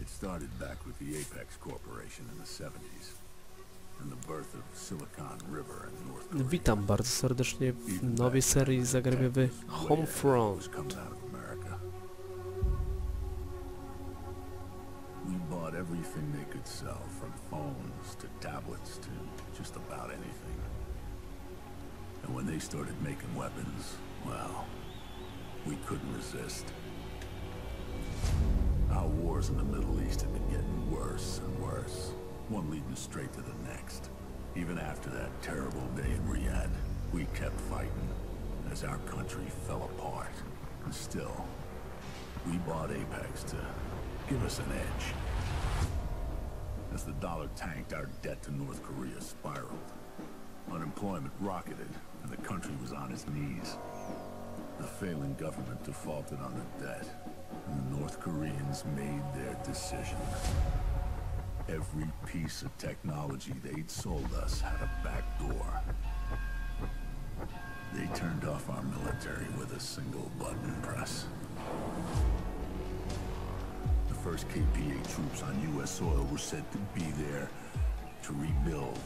It started back with the Apex Corporation in the 70s. And the birth of Silicon River in North Korea. Witam bardzo serdecznie w nowej serii zagrywiowej Homefront. was coming out of America. We bought everything they could sell, from phones to tablets to just about anything. And when they started making weapons, well, we couldn't resist. Our wars in the Middle East have been getting worse and worse, one leading straight to the next. Even after that terrible day in Riyadh, we kept fighting as our country fell apart. And still, we bought Apex to give us an edge. As the dollar tanked, our debt to North Korea spiraled. Unemployment rocketed, and the country was on its knees. The failing government defaulted on the debt, the North Koreans made their decision. Every piece of technology they'd sold us had a back door. They turned off our military with a single button press. The first KPA troops on U.S. soil were said to be there to rebuild.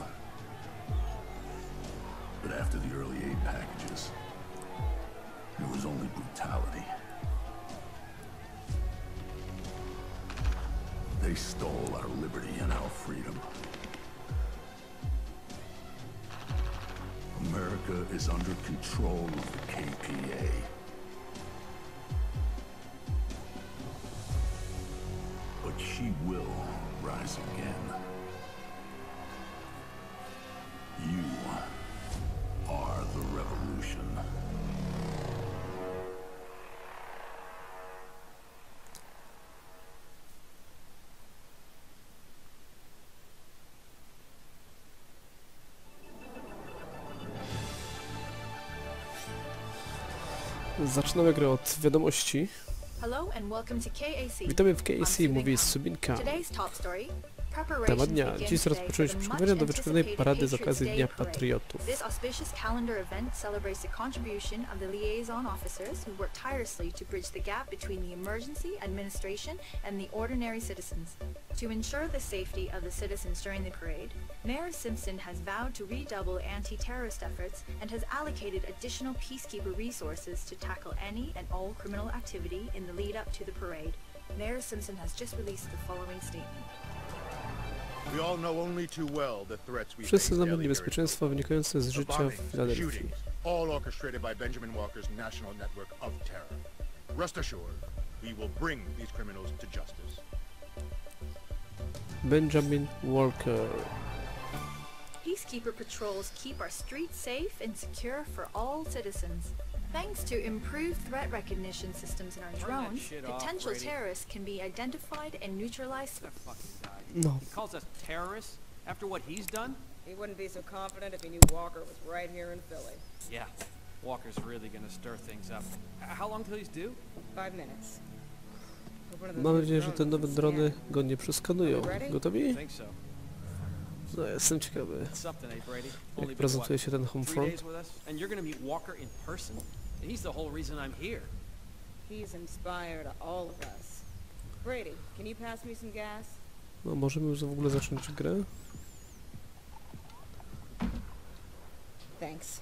But after the early aid packages, it was only brutality. They stole our liberty and our freedom. America is under control of the KPA. Zaczynamy grę od wiadomości. Witamy w KAC, mówi Subinka. dnia. Dziś rozpoczęły się przygotowania do wyczekiwanej parady z okazji Dnia Patriotów. This auspicious calendar event celebrates the contribution of the liaison officers who work tirelessly to bridge the gap between the emergency administration and the ordinary citizens. To ensure the safety of the citizens during the parade, Mayor Simpson has vowed to redouble anti-terrorist efforts and has allocated additional peacekeeper resources to tackle any and all criminal activity in the lead-up to the parade. Mayor Simpson has just released the following statement. Wszyscy face znamy daily here in niebezpieczeństwa wynikające z The życia bombings, w the Filadelfii. shootings, all orchestrated by Benjamin Walker's National Network of Terror. Rest assured, we will bring these criminals to justice. Benjamin Walker. Peacekeeper patrols keep our streets safe and secure for all citizens. Thanks to improved threat recognition systems in our drones, shit off, potential terrorists can be identified and neutralized. No. He calls us terrorists after what he's done? He wouldn't be so confident if he knew Walker was right here in Philly. Yeah. Walker's really gonna stir things up. How long till he's due? Five minutes. Mam new nadzieję, że te drones nowe drony scan. go nie przeskanują. Gotowi? think so. No, jestem ciekawy. Eh, Brady? Jak prezentuje się ten three Homefront? days with us, and you're gonna meet Walker in person. And he's the whole reason I'm here. He's inspired all of us. Brady, can you pass me some gas? No, możemy już w ogóle zacząć grę? Thanks.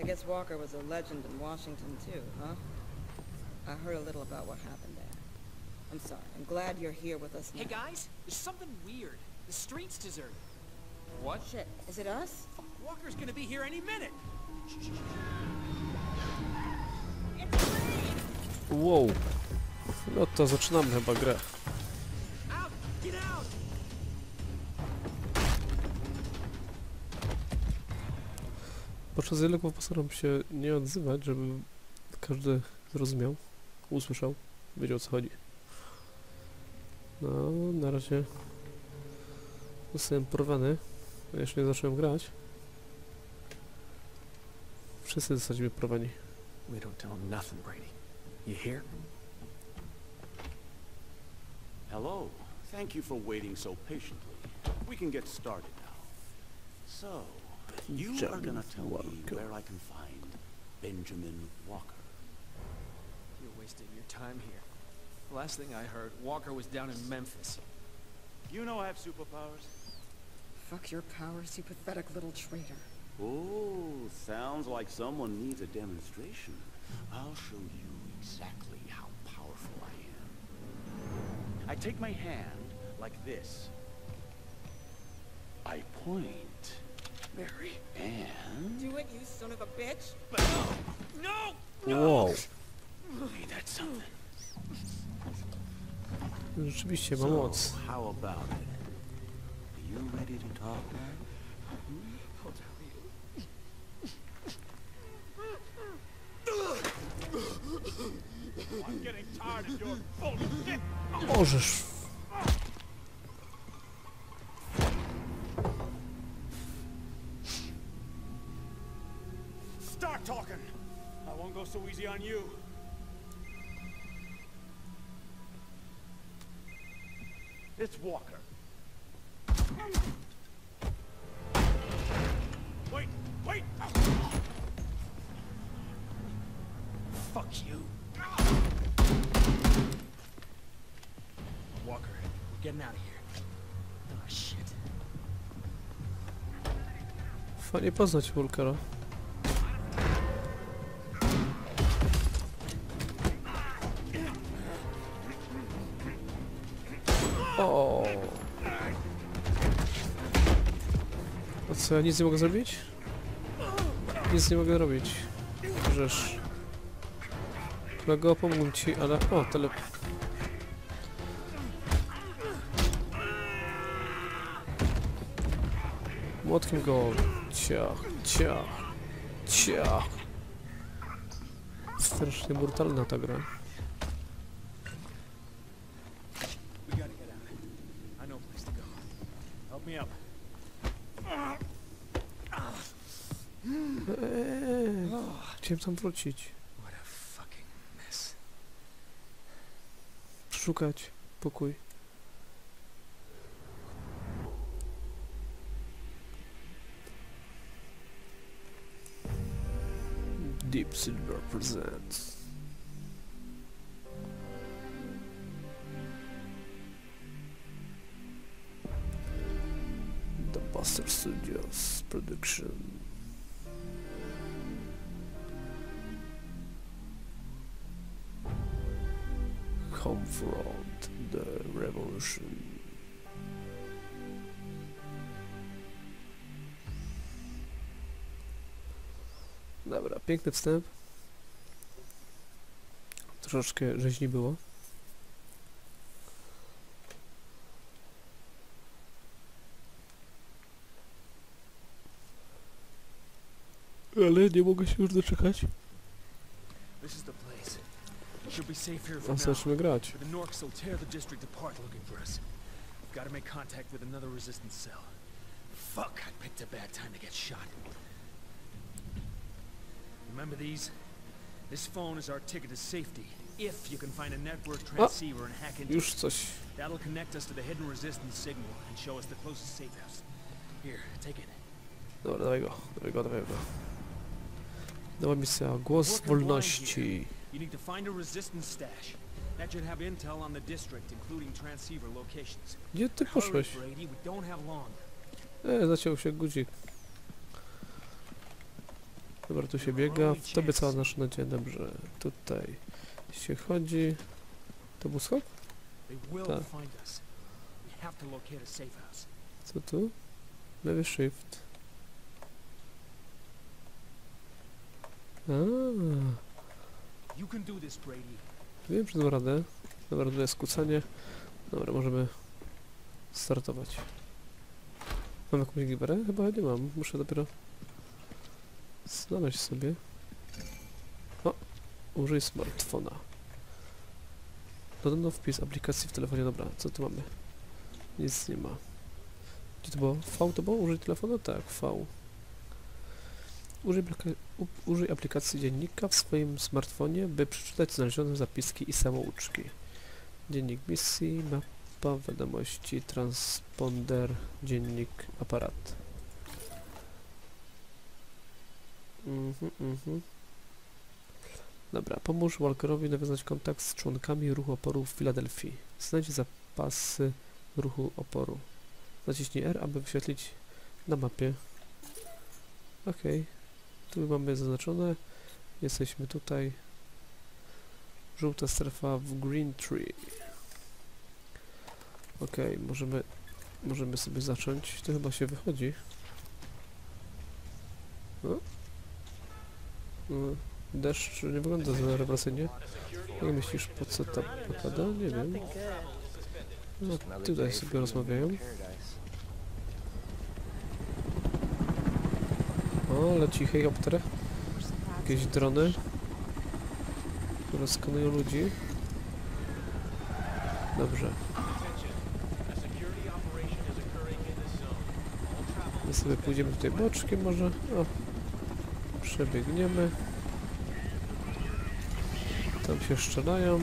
I- guess Walker was a legend in Washington too, huh? I heard a little about what happened there. I'm sorry. I'm glad you're here with us now. Hey guys, there's something weird. The street's deserted. What? Shit, is it us? Walker's gonna be here any minute. Wow. No to zaczynamy chyba grę. Podczas dialogów postaram się nie odzywać, żeby każdy zrozumiał, usłyszał, wiedział o co chodzi. No, na razie zostałem porwany, jeszcze nie zacząłem grać. Wszyscy mnie porwani. We don't tell nothing, Brady. You hear? Hello. Thank you for waiting so patiently. We can get started now. So, you are gonna tell Walker. me where I can find Benjamin Walker. You're wasting your time here. The last thing I heard, Walker was down in Memphis. You know I have superpowers? Fuck your powers, you pathetic little traitor. Oh, sounds like someone needs a demonstration. I'll show you exactly how powerful I am. I take my hand like this. I point, Mary, and... Do it, you son of a bitch! No! No! Wow. Ain't that something? Rzeczywiście ma So, moc. how about it? Are you ready to talk now? I'm getting tired of your bullshit. Możesz. Start talking. I won't go so easy on you. It's Walker. Wait, wait! Fuck you. Walker, we're getting out of here. Oh shit. Fajnie poznać Walkera. Co, ja nic nie mogę zrobić? Nic nie mogę robić. Żeż. Kolego, pomógł ci, ale... O, tele... Młotkiem go... Ciach, ciach, ciach. Strasznie brutalna ta gra. We gotta get out. I know a place to go. Help me up. Eee, chciałem tam wrócić. What a fucking mess. Szukać pokój. Deep Silver presents. The Buster Studios production. Confront the revolution. Dobra, piękny wstęp. Troszeczkę rzeźni było. Ale nie mogę się już doczekać. This is the Should be safe here for now. But the Norks will tear the district apart looking for us. We've got to make contact with another resistance cell. Fuck, I picked a bad time to get shot. Remember these? This phone is our ticket to safety. If you can find a network ah, transceiver and hack into it, that'll connect us to the hidden resistance signal and show us the closest safe house. Here, take it. Dobra, dawaj go, dawaj go, dawaj go. Nowa misja, głos Working blind wolności. You need to find a resistance stash. That should have intel on the district, including transceiver locations. Gdzie ty poszłeś? E, zaciął się guzik. Dobra, tu się biega. W tobie cała nasza nadzieja. Dobrze, tutaj się chodzi. To był will Tak. Co tu? Lewy shift. A, You can do this, Brady. Wiem, że dam radę. Dobra, tu jest skłócanie. Dobra, możemy startować. Mam jakąś giberę? Chyba nie mam. Muszę dopiero znaleźć sobie. O! Użyj smartfona. Dodano wpis aplikacji w telefonie. Dobra, co tu mamy? Nic nie ma. Gdzie to było? V to było? Użyj telefonu? Tak, V. Użyj, użyj aplikacji dziennika w swoim smartfonie, by przeczytać znalezione zapiski i samouczki. Dziennik misji, mapa, wiadomości, transponder, dziennik, aparat. Mhm, mhm. Dobra, pomóż Walkerowi nawiązać kontakt z członkami ruchu oporu w Filadelfii. Znajdź zapasy ruchu oporu. Naciśnij R, aby wyświetlić na mapie. Okej. Tu mamy zaznaczone. Jesteśmy tutaj. Żółta strefa w Green Tree. Okej, możemy, możemy sobie zacząć. To chyba się wychodzi. O? No, Deszcz nie wygląda za rewelacyjnie. Jak myślisz, po co ta popada? Nie wiem. No, tutaj sobie rozmawiają. O, leci helikopter. Jakieś drony, które skanują ludzi. Dobrze. My sobie pójdziemy tutaj boczkiem może. O. Przebiegniemy. Tam się strzelają.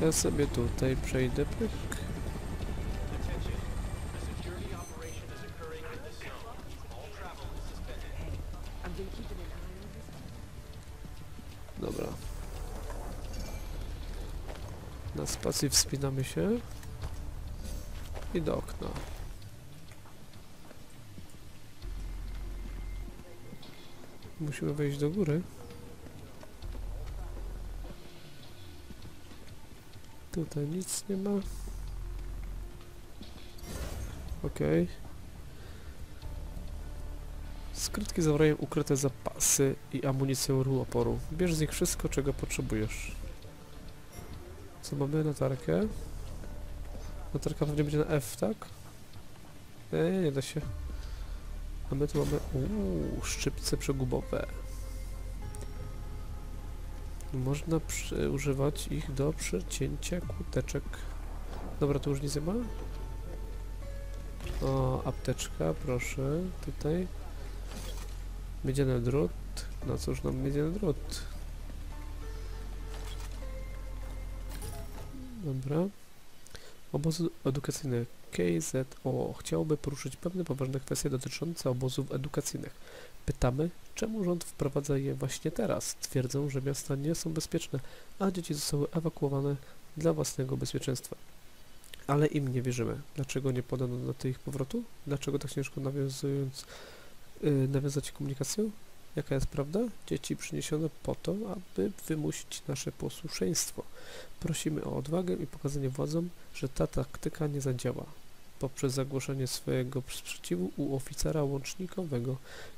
Ja sobie tutaj przejdę. Pyk. Na spacji wspinamy się. I do okna. Musimy wejść do góry. Tutaj nic nie ma. Okej. Skrytki zawierają ukryte zapasy i amunicję rułoporu. Bierz z nich wszystko, czego potrzebujesz. Co mamy? Latarkę. Latarka pewnie będzie na F, tak? Nie, nie da się. A my tu mamy uuu, szczypce przegubowe. Można przy, używać ich do przecięcia kłóteczek. Dobra, tu już nic nie ma? O, apteczka, proszę, tutaj. Miedziany drut. No cóż nam miedziany drut? Dobra. Obozy edukacyjne KZO chciałoby poruszyć pewne poważne kwestie dotyczące obozów edukacyjnych. Pytamy, czemu rząd wprowadza je właśnie teraz? Twierdzą, że miasta nie są bezpieczne, a dzieci zostały ewakuowane dla własnego bezpieczeństwa. Ale im nie wierzymy. Dlaczego nie podano daty ich powrotu? Dlaczego tak ciężko nawiązując, yy, nawiązać komunikację? Jaka jest prawda? Dzieci przyniesione po to, aby wymusić nasze posłuszeństwo. Prosimy o odwagę i pokazanie władzom, że ta taktyka nie zadziała. Poprzez zagłoszenie swojego sprzeciwu u oficera łącznikowego,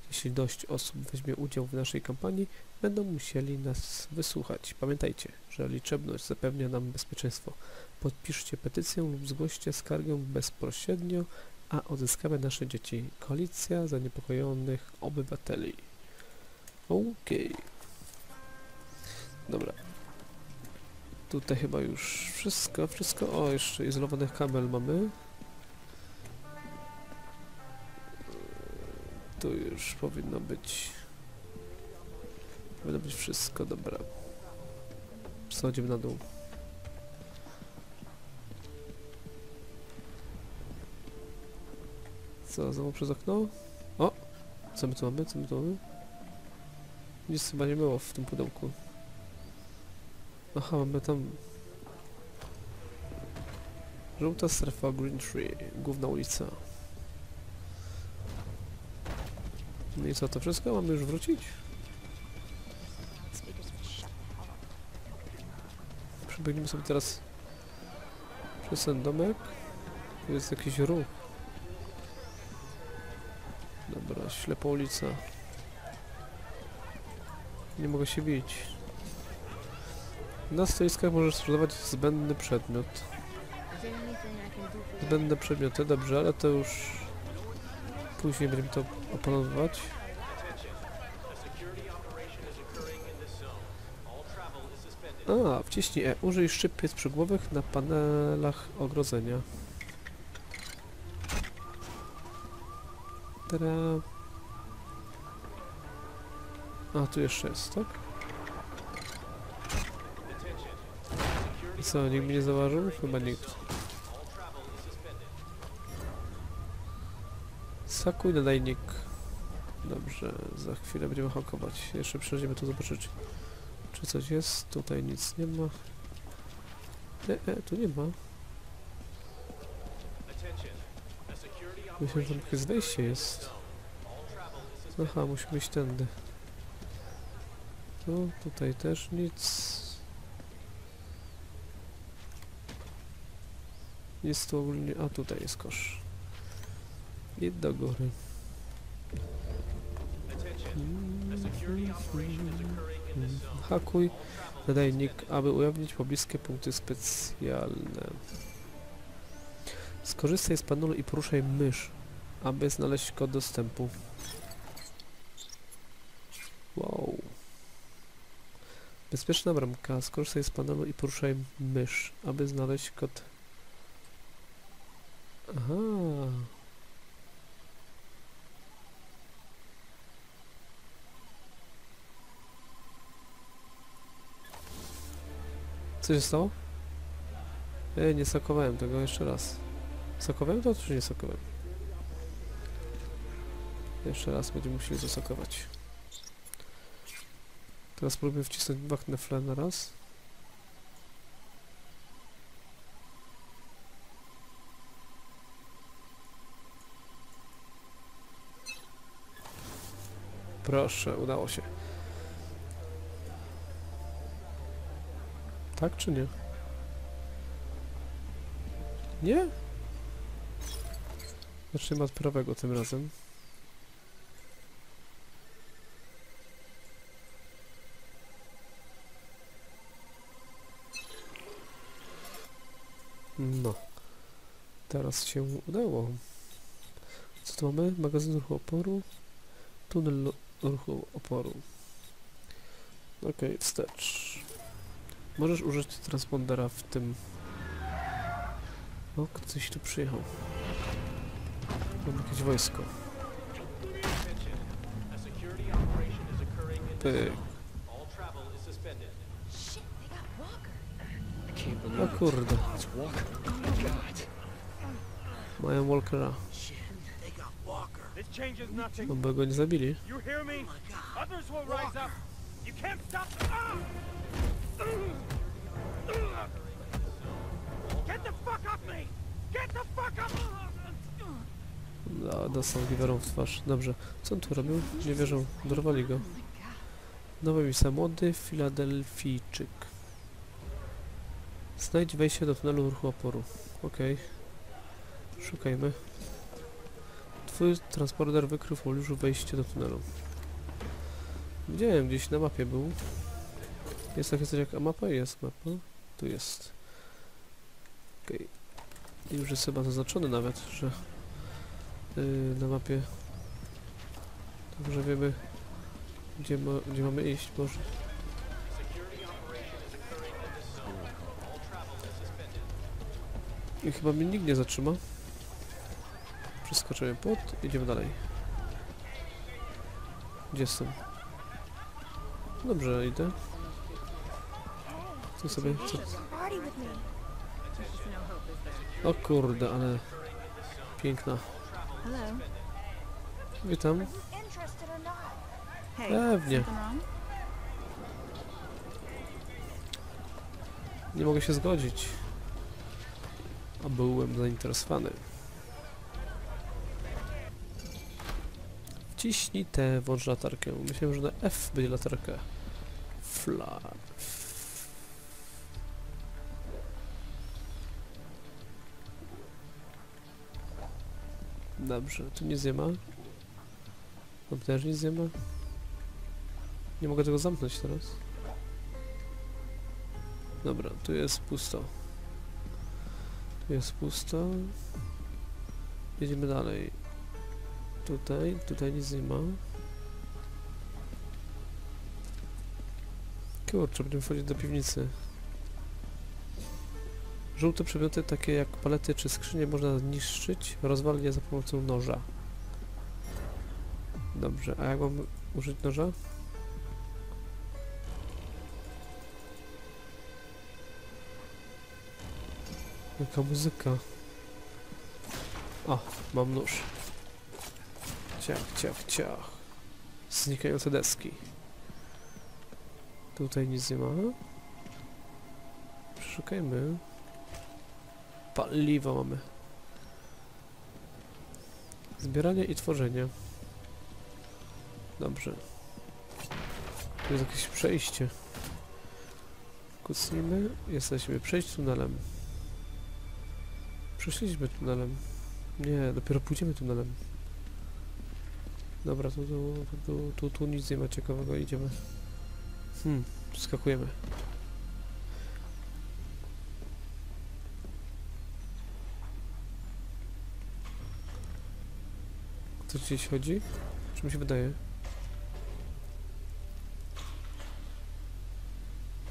jeśli dość osób weźmie udział w naszej kampanii, będą musieli nas wysłuchać. Pamiętajcie, że liczebność zapewnia nam bezpieczeństwo. Podpiszcie petycję lub zgłoście skargę bezpośrednio, a odzyskamy nasze dzieci. Koalicja Zaniepokojonych Obywateli. Okej. Dobra. Tutaj chyba już wszystko, wszystko. O, jeszcze izolowanych kabel mamy. Tu już powinno być. Powinno być wszystko, dobra. Schodzimy na dół. Co, znowu przez okno? O! Co my tu mamy? Co my tu mamy? Nic chyba nie było w tym pudełku. Aha, mamy tam... Żółta strefa Green Tree, główna ulica. No i co, to wszystko? Mamy już wrócić? Przebiegniemy sobie teraz przez ten domek. Tu jest jakiś ruch. Dobra, ślepa ulica. Nie mogę się bić. Na stoiskach możesz sprzedawać zbędny przedmiot. Zbędne przedmioty, dobrze, ale to już później będziemy to opanowywać. A, wciśnij E. Użyj szczypiec przygłowych na panelach ogrodzenia. Tada. A, tu jeszcze jest, tak? Co, nikt mnie nie zauważył? Chyba nikt. Sakuj nadajnik. Dobrze, za chwilę będziemy hakować. Jeszcze przejdziemy tu zobaczyć, czy coś jest. Tutaj nic nie ma. E, e, tu nie ma. Myślę, że tam jakieś wejście jest. Aha, musimy iść tędy. No, tutaj też nic. Jest tu ogólnie... A, tutaj jest kosz. I do góry. Hakuj nadajnik, aby ujawnić pobliskie punkty specjalne. Skorzystaj z panelu i poruszaj mysz, aby znaleźć kod dostępu. Wow. Bezpieczna bramka. Skorzystaj z panelu i poruszaj mysz, aby znaleźć kod. Aha. Co się stało? Ej, nie sakowałem tego jeszcze raz. Sakowałem to, czy nie sakowałem? Jeszcze raz będziemy musieli zasakować. Teraz spróbuję wcisnąć dwa knefle na raz. Proszę, udało się. Tak czy nie? Nie? Zacznijmy od prawego tym razem. No. Teraz się udało. Co tu mamy? Magazyn ruchu oporu. Tunel ruchu oporu. Okej, wstecz. Możesz użyć transpondera w tym... O, ktoś tu przyjechał. Mam jakieś wojsko. Pyk. Shit, they got Walker. I can't believe O it. kurde. Mają Walkera. Oby go nie zabili. Stop. Ah! No, dostał giwerą w twarz. Dobrze. Co on tu robił? Nie wierzę. Dorwali go. Nowa misja. Młody Filadelfijczyk. Znajdź wejście do tunelu ruchu oporu. Okej. Szukajmy. Twój transporter wykrył w pobliżu wejście do tunelu. Widziałem gdzieś na mapie był. Jest takie coś jak a mapa? Jest mapa. Tu jest. Okej. I już jest chyba zaznaczony nawet, że yy, na mapie. Dobrze wiemy, gdzie, ma, gdzie mamy iść, może. I chyba mnie nikt nie zatrzyma. Przeskoczymy pod, idziemy dalej. Gdzie jestem? Dobrze, idę. Tu sobie... Co? Me. O kurde, ale... Piękna. Witam. Pewnie. Nie mogę się zgodzić. A byłem zainteresowany. Wciśnij T, włącz latarkę. Myślałem, że na F będzie latarka. Fla... Dobrze, tu nie ma. Tam też nie ma. Nie mogę tego zamknąć teraz. Dobra, tu jest pusto. Jest pusto. Jedziemy dalej. Tutaj, tutaj nic nie ma. Kurczę, będziemy wchodzić do piwnicy. Żółte przedmioty, takie jak palety czy skrzynie, można zniszczyć, rozwalić je za pomocą noża. Dobrze, a jak mam użyć noża? Jaka muzyka. O, mam nóż. Ciach, ciach, ciach. Znikające deski. Tutaj nic nie ma. Przeszukajmy. Paliwo mamy. Zbieranie i tworzenie. Dobrze. Tu jest jakieś przejście. Kucnijmy. Jesteśmy. Przejść tunelem. Przeszliśmy tunelem. Nie, dopiero pójdziemy tunelem. Dobra, tu, tu, tu, tu, tu nic nie ma ciekawego, idziemy. Hmm, skakujemy. Ktoś gdzieś chodzi? Czy mi się wydaje?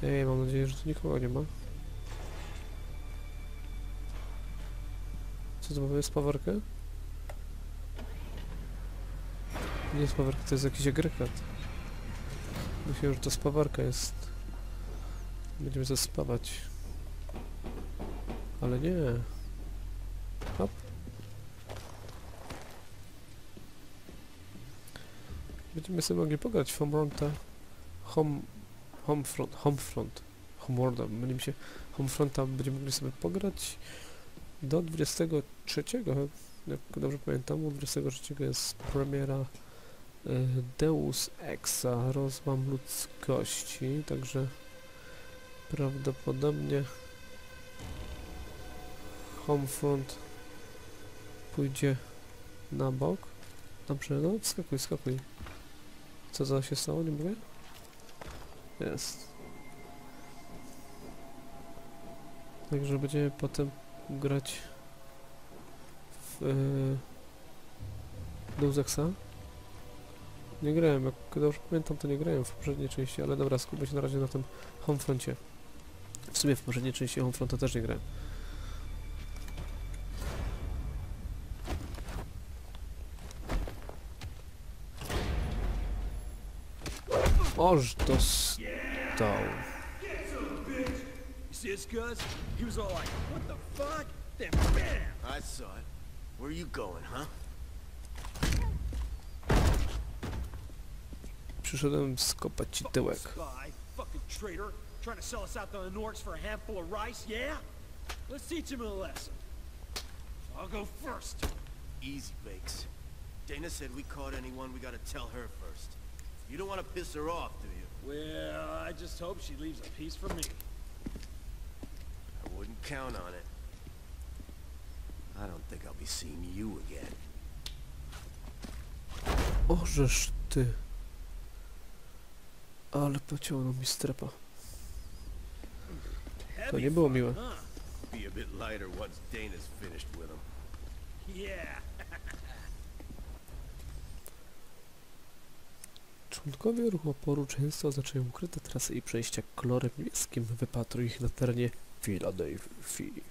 Ej, mam nadzieję, że tu nikogo nie ma. Co to mamy? Spawarkę? Nie jest to jest jakiś agregat. Myślę, że to spawarka jest. Będziemy zaspawać. Ale nie. Hop. Będziemy sobie mogli pograć w Homefronta. Home... Homefront. Homefront. Homeworlda. Będziemy się... Homefronta będziemy mogli sobie pograć do 23, jak dobrze pamiętam, u 23 jest premiera y, Deus Exa, rozłam ludzkości, także prawdopodobnie Homefront pójdzie na bok. Dobrze, no skakuj, skakuj. Co za się stało, nie mówię? Jest. Także będziemy potem grać w Exa. Nie grałem, jak dobrze pamiętam to nie grałem w poprzedniej części, ale dobra, skupmy się na razie na tym Homefroncie. W sumie w poprzedniej części Homefronta też nie grałem. Oż dostał. You this, Gus? He was all like, what the fuck? Then bam! I saw it. Where are you going, huh? Przyszedłem skopać ci tyłek. Spy, fucking traitor, trying to sell us out to the Norks for a handful of rice, yeah? Let's teach him a lesson. I'll go first. Easy, Bakes. Dana said we caught anyone, we gotta tell her first. You don't want to piss her off, do you? Well, I just hope she leaves a piece for me. Count on it. I don't think I'll be seeing you again. Ożeż ty. Ale pociągnął mi strepa. To nie było miłe. Be a bit lighter once Dana's finished with him. Yeah. Członkowie ruchu oporu często oznaczają ukryte trasy i przejścia kolorem niebieskim. Wypatruj ich na terenie Filadelfii.